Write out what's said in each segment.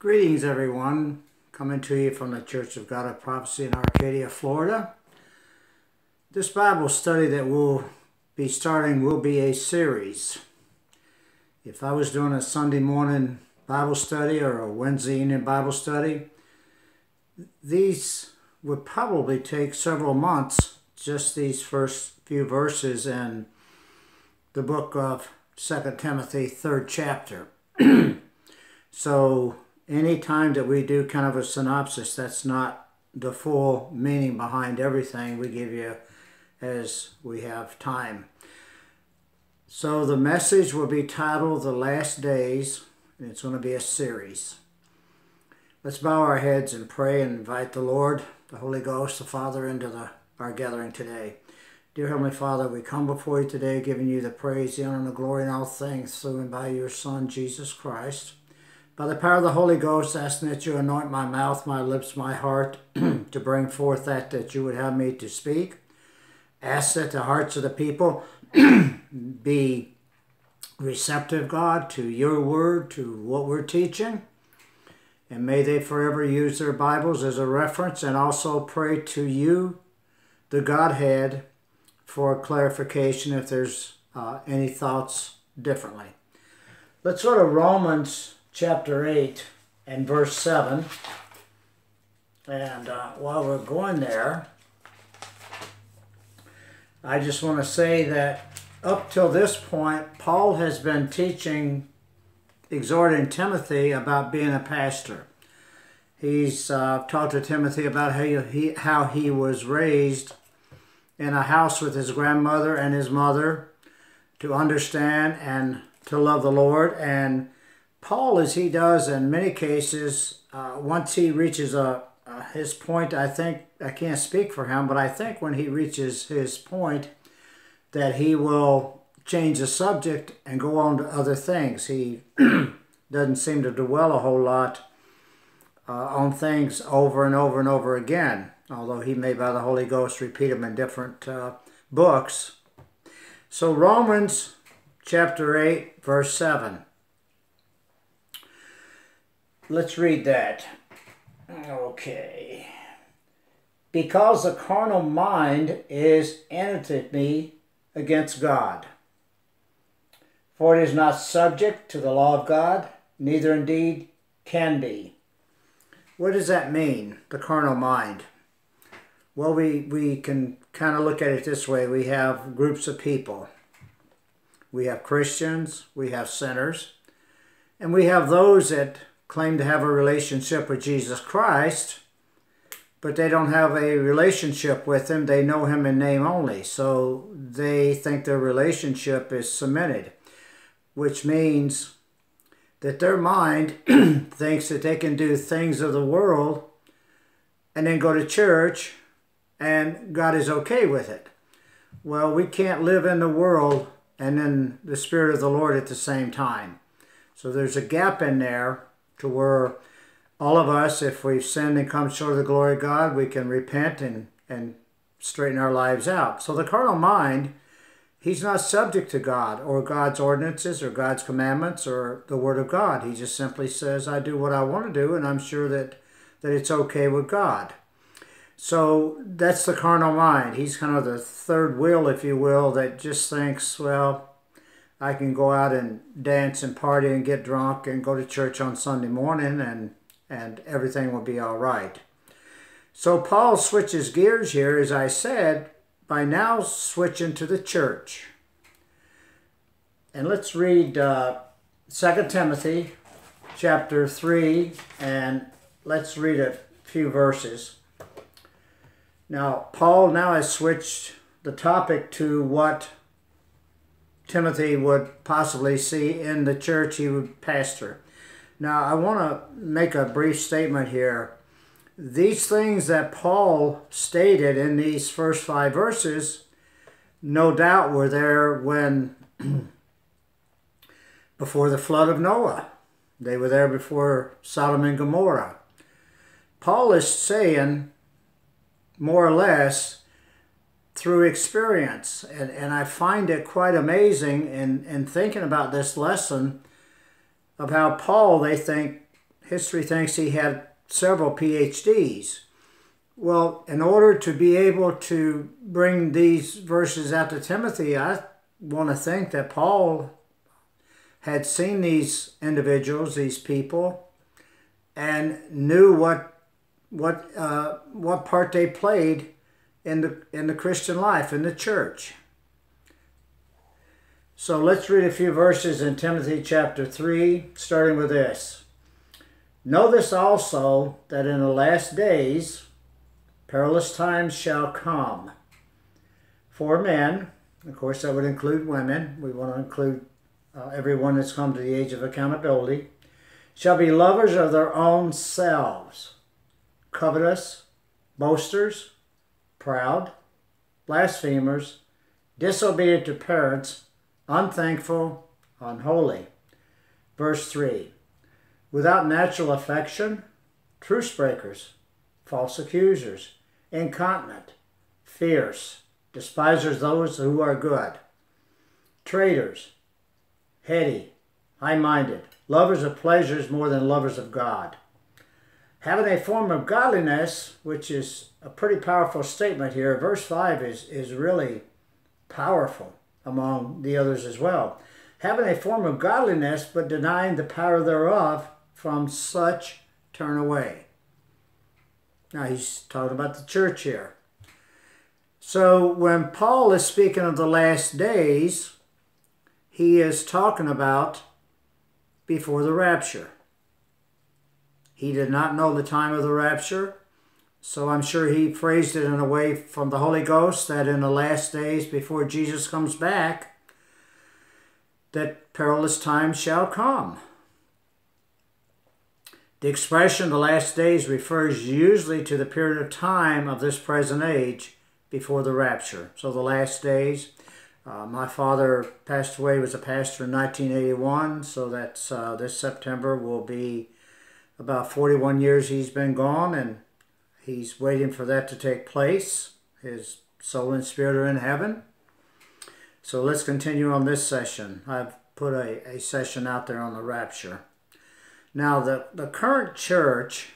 Greetings, everyone. Coming to you from the Church of God of Prophecy in Arcadia, Florida. This Bible study that we'll be starting will be a series. If I was doing a Sunday morning Bible study or a Wednesday evening Bible study, these would probably take several months, just these first few verses in the book of Second Timothy, third chapter. so any time that we do kind of a synopsis, that's not the full meaning behind everything. We give you as we have time. So the message will be titled The Last Days, and it's going to be a series. Let's bow our heads and pray and invite the Lord, the Holy Ghost, the Father, into the, our gathering today. Dear Heavenly Father, we come before you today giving you the praise, the honor, and the glory in all things through and by your Son, Jesus Christ. By the power of the Holy Ghost, asking that you anoint my mouth, my lips, my heart to bring forth that that you would have me to speak. Ask that the hearts of the people be receptive, God, to your word, to what we're teaching. And may they forever use their Bibles as a reference and also pray to you, the Godhead, for clarification if there's uh, any thoughts differently. Let's go to Romans chapter 8 and verse 7. And uh, while we're going there, I just want to say that up till this point, Paul has been teaching, exhorting Timothy about being a pastor. He's uh, talked to Timothy about how he, how he was raised in a house with his grandmother and his mother to understand and to love the Lord. And Paul, as he does in many cases, uh, once he reaches a, his point, I think, I can't speak for him, but I think when he reaches his point, that he will change the subject and go on to other things. He doesn't seem to dwell a whole lot uh, on things over and over and over again, although he may, by the Holy Ghost, repeat them in different uh, books. So, Romans chapter 8, verse 7. Let's read that. Okay. Because the carnal mind is enmity against God. For it is not subject to the law of God, neither indeed can be. What does that mean, the carnal mind? Well, we, we can kind of look at it this way. We have groups of people. We have Christians, we have sinners, and we have those that claim to have a relationship with Jesus Christ, but they don't have a relationship with him. They know him in name only. So they think their relationship is cemented, which means that their mind thinks that they can do things of the world and then go to church and God is okay with it. Well, we can't live in the world and in the Spirit of the Lord at the same time. So there's a gap in there to where all of us, if we've sinned and come short of the glory of God, we can repent and, and straighten our lives out. So the carnal mind, he's not subject to God or God's ordinances or God's commandments or the Word of God. He just simply says, I do what I want to do, and I'm sure that, that it's okay with God. So that's the carnal mind. He's kind of the third wheel, if you will, that just thinks, well, I can go out and dance and party and get drunk and go to church on Sunday morning and, and everything will be all right. So Paul switches gears here, as I said, by now switching to the church. And let's read uh, 2 Timothy chapter 3 and let's read a few verses. Now, Paul now has switched the topic to what Timothy would possibly see in the church he would pastor. Now, I want to make a brief statement here. These things that Paul stated in these first five verses, no doubt were there when, before the flood of Noah. They were there before Sodom and Gomorrah. Paul is saying, more or less, through experience. And, and I find it quite amazing in, in thinking about this lesson of how Paul, they think history thinks he had several PhDs. Well, in order to be able to bring these verses out to Timothy, I want to think that Paul had seen these individuals, these people, and knew what what uh, what part they played in the in the Christian life in the church. So let's read a few verses in Timothy chapter 3, starting with this. Know this also, that in the last days perilous times shall come. For men, of course, that would include women, we want to include uh, everyone that's come to the age of accountability, shall be lovers of their own selves, covetous, boasters, proud, blasphemers, disobedient to parents, unthankful, unholy. Verse 3 Without natural affection, truce breakers, false accusers, incontinent, fierce, despisers those who are good, traitors, heady, high minded, lovers of pleasures more than lovers of God. Having a form of godliness, which is a pretty powerful statement here, verse 5 is, is really powerful among the others as well. Having a form of godliness, but denying the power thereof, from such turn away. Now he's talking about the church here. So when Paul is speaking of the last days, he is talking about before the rapture. He did not know the time of the rapture, so I'm sure he phrased it in a way from the Holy Ghost that in the last days before Jesus comes back, that perilous times shall come. The expression the last days refers usually to the period of time of this present age before the rapture. So the last days. Uh, my father passed away, was a pastor in 1981, so that's uh, this September will be about 41 years he's been gone, and he's waiting for that to take place. His soul and spirit are in heaven. So let's continue on this session. I've put a, a session out there on the rapture. Now, the, the current church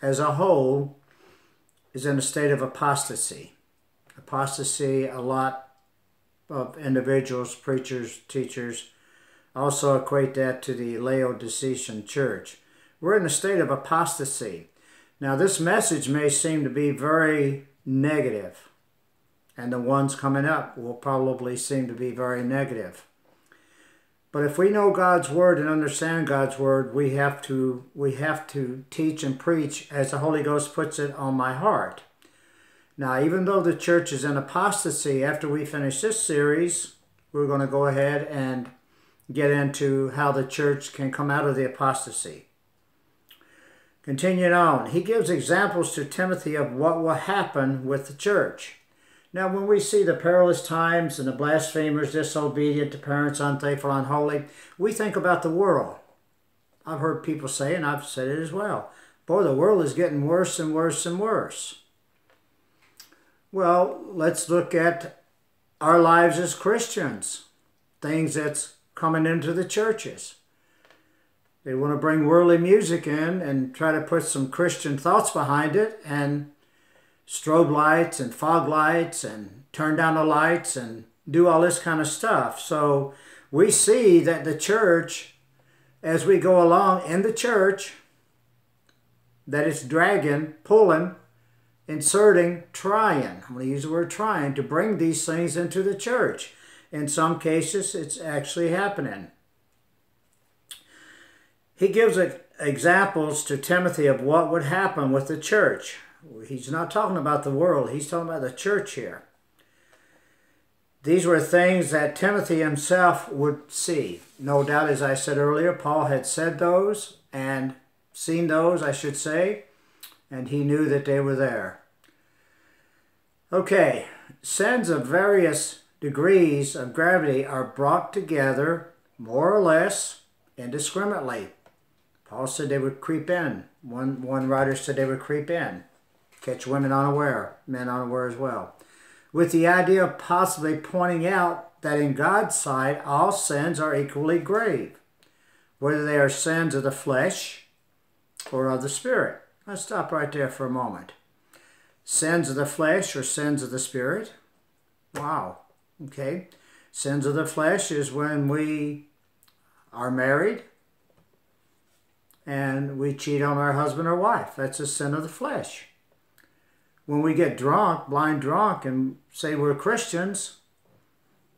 as a whole is in a state of apostasy. Apostasy, a lot of individuals, preachers, teachers, also equate that to the Laodicean church. We're in a state of apostasy. Now, this message may seem to be very negative, and the ones coming up will probably seem to be very negative. But if we know God's word and understand God's word, we have to we have to teach and preach as the Holy Ghost puts it on my heart. Now, even though the church is in apostasy, after we finish this series, we're going to go ahead and get into how the church can come out of the apostasy. Continuing on, he gives examples to Timothy of what will happen with the church. Now, when we see the perilous times and the blasphemers, disobedient to parents, unfaithful, unholy, we think about the world. I've heard people say, and I've said it as well, boy, the world is getting worse and worse and worse. Well, let's look at our lives as Christians, things that's coming into the churches. They want to bring worldly music in and try to put some Christian thoughts behind it, and strobe lights and fog lights and turn down the lights and do all this kind of stuff. So we see that the church, as we go along in the church, that it's dragging, pulling, inserting, trying. I'm going to use the word trying to bring these things into the church. In some cases, it's actually happening. He gives examples to Timothy of what would happen with the church. He's not talking about the world, he's talking about the church here. These were things that Timothy himself would see. No doubt, as I said earlier, Paul had said those and seen those, I should say, and he knew that they were there. Okay, sins of various degrees of gravity are brought together more or less indiscriminately. Paul said they would creep in. One, one writer said they would creep in catch women unaware, men unaware as well, with the idea of possibly pointing out that in God's sight all sins are equally grave, whether they are sins of the flesh, or of the Spirit? Let's stop right there for a moment. Sins of the flesh or sins of the Spirit? Wow. Okay. Sins of the flesh is when we are married and we cheat on our husband or wife. That's a sin of the flesh. When we get drunk, blind drunk, and say we're Christians,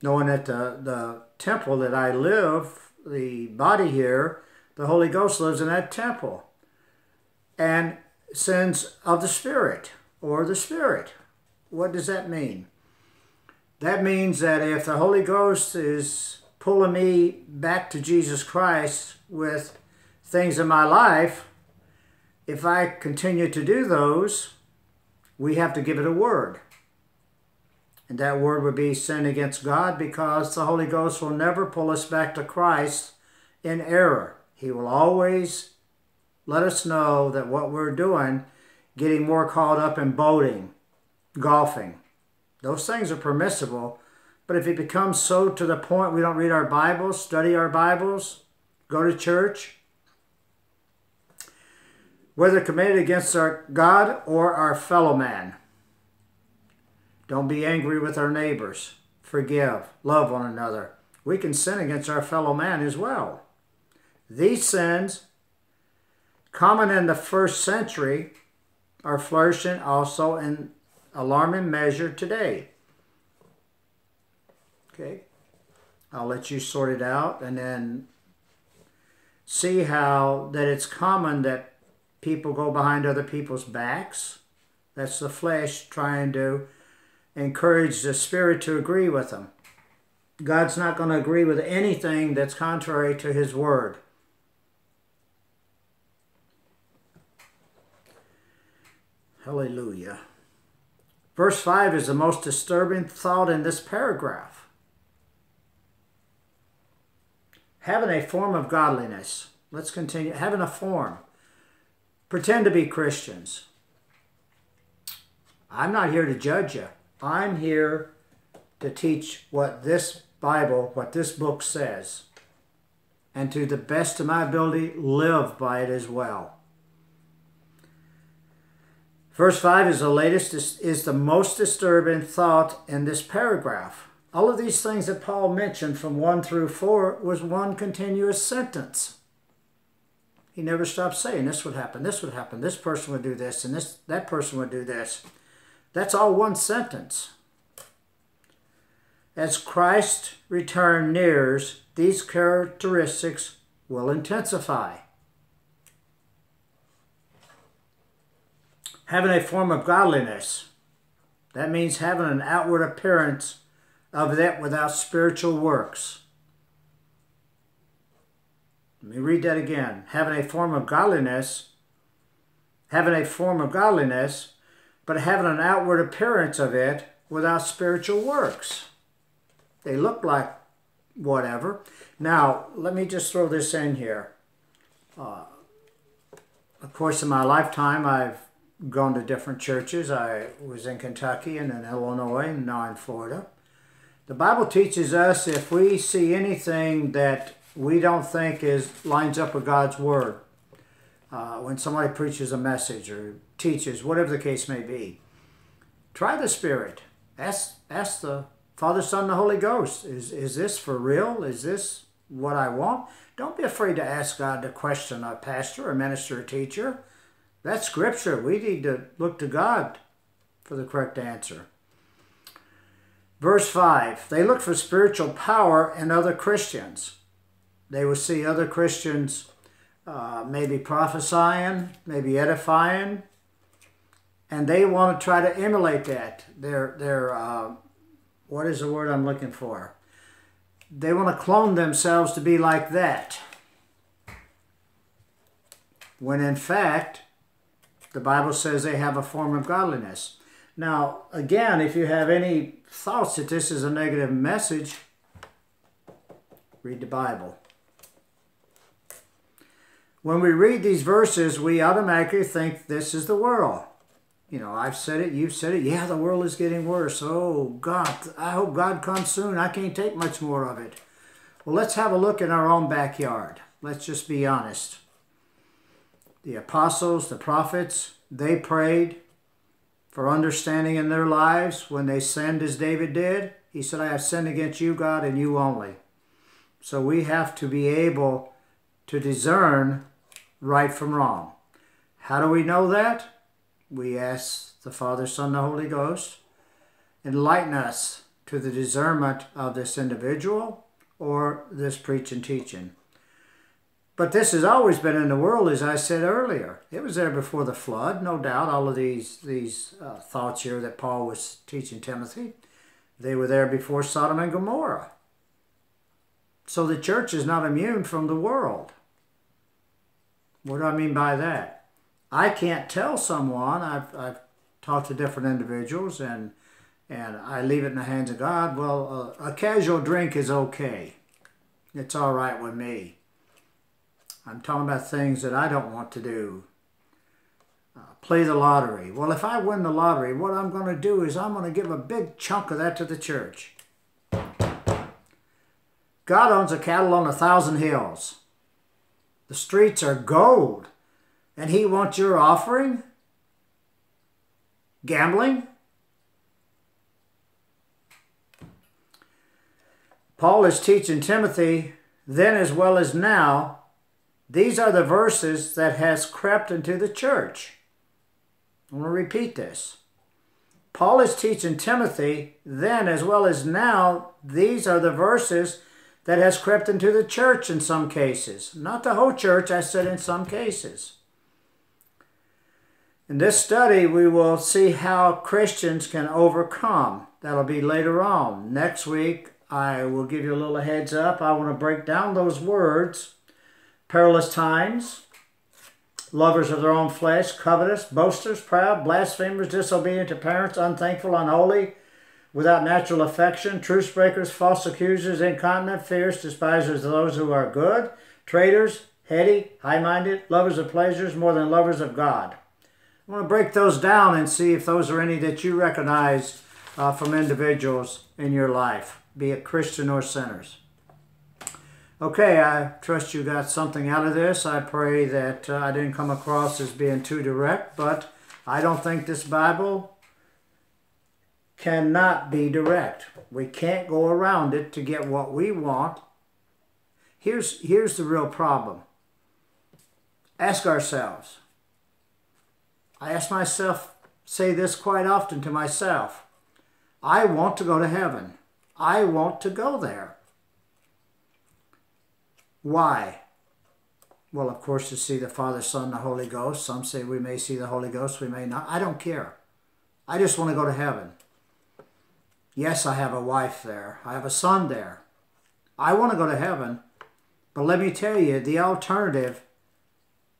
knowing that the, the temple that I live, the body here, the Holy Ghost lives in that temple. And sins of the Spirit or the Spirit. What does that mean? That means that if the Holy Ghost is pulling me back to Jesus Christ with things in my life, if I continue to do those, we have to give it a word. And that word would be sin against God because the Holy Ghost will never pull us back to Christ in error. He will always let us know that what we're doing, getting more caught up in boating, golfing, those things are permissible. But if it becomes so to the point we don't read our Bibles, study our Bibles, go to church, whether committed against our God or our fellow man. Don't be angry with our neighbors. Forgive. Love one another. We can sin against our fellow man as well. These sins, common in the first century, are flourishing also in alarming measure today. Okay, I'll let you sort it out and then see how that it's common that people go behind other people's backs. That's the flesh trying to encourage the spirit to agree with them. God's not going to agree with anything that's contrary to his word. Hallelujah. Verse 5 is the most disturbing thought in this paragraph. Having a form of godliness. Let's continue. Having a form. Pretend to be Christians. I'm not here to judge you. I'm here to teach what this Bible, what this book says, and to the best of my ability, live by it as well. Verse 5 is the latest, is the most disturbing thought in this paragraph. All of these things that Paul mentioned from 1 through 4 was one continuous sentence. He never stopped saying this would happen, this would happen, this person would do this, and this that person would do this. That's all one sentence. As Christ's return nears, these characteristics will intensify. having a form of godliness. That means having an outward appearance of that without spiritual works. Let me read that again. Having a form of godliness, having a form of godliness, but having an outward appearance of it without spiritual works. They look like whatever. Now, let me just throw this in here. Uh, of course, in my lifetime, I've gone to different churches. I was in Kentucky and in Illinois and now in Florida. The Bible teaches us if we see anything that we don't think is lines up with God's word, uh, when somebody preaches a message or teaches, whatever the case may be, try the Spirit. Ask, ask the Father, Son, the Holy Ghost. Is, is this for real? Is this what I want? Don't be afraid to ask God to question a pastor, a minister, a teacher. That's scripture. We need to look to God for the correct answer. Verse 5 They look for spiritual power in other Christians. They will see other Christians uh, maybe prophesying, maybe edifying, and they want to try to emulate that. They're, they're uh, what is the word I'm looking for? They want to clone themselves to be like that. When in fact, the Bible says they have a form of godliness. Now, again, if you have any thoughts that this is a negative message, read the Bible. When we read these verses, we automatically think this is the world. You know, I've said it, you've said it. Yeah, the world is getting worse. Oh, God, I hope God comes soon. I can't take much more of it. Well, let's have a look in our own backyard. Let's just be honest. the apostles, the prophets, they prayed for understanding in their lives when they sinned as David did. He said, I have sinned against you, God, and you only. So we have to be able to discern right from wrong. How do we know that? We ask the Father, Son, the Holy Ghost, enlighten us to the discernment of this individual or this preaching teaching. But this has always been in the world, as I said earlier. It was there before the flood, no doubt. All of these these uh, thoughts here that Paul was teaching Timothy, they were there before Sodom and Gomorrah. So the church is not immune from the world. What do I mean by that? I can't tell someone. I've I've talked to different individuals, and and I leave it in the hands of God. Well, uh, a casual drink is okay. It's all right with me I'm talking about things that I don't want to do. Uh, play the lottery. Well, if I win the lottery, what I'm going to do is I'm going to give a big chunk of that to the church. God owns a cattle on a thousand hills. The streets are gold. And he wants your offering? Gambling? Paul is teaching Timothy then as well as now these are the verses that has crept into the church. I want to repeat this. Paul is teaching Timothy then as well as now, these are the verses that has crept into the church in some cases. Not the whole church, I said in some cases. In this study, we will see how Christians can overcome. That'll be later on. Next week, I will give you a little heads up. I want to break down those words perilous times, lovers of their own flesh, covetous, boasters, proud, blasphemers, disobedient to parents, unthankful, unholy, without natural affection, truce breakers, false accusers, incontinent, fierce, despisers of those who are good, traitors, heady, high-minded, lovers of pleasures more than lovers of God. I want to break those down and see if those are any that you recognize uh, from individuals in your life, be it Christian or sinners. Okay, I trust you got something out of this. I pray that uh, I didn't come across as being too direct, but I don't think this Bible cannot be direct. We can't go around it to get what we want. Here's, here's the real problem. Ask ourselves. I ask myself, say this quite often to myself. I want to go to heaven. I want to go there. Why? Well, of course, to see the Father, Son, the Holy Ghost. Some say we may see the Holy Ghost, we may not. I don't care. I just want to go to heaven. Yes, I have a wife there. I have a son there. I want to go to heaven. But let me tell you, the alternative,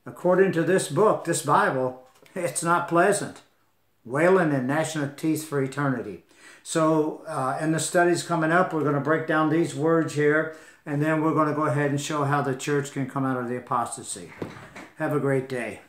according to this book, this Bible, it's not pleasant. Wailing and gnashing of teeth for eternity. So, uh, in the studies coming up, we're going to break down these words here and then we're going to go ahead and show how the church can come out of the apostasy. Have a great day.